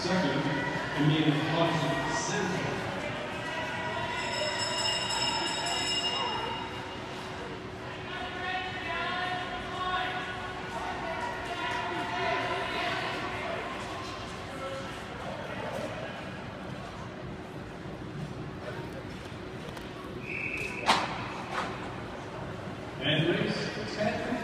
Second, Emil Clarkson, É, Andrews, certo?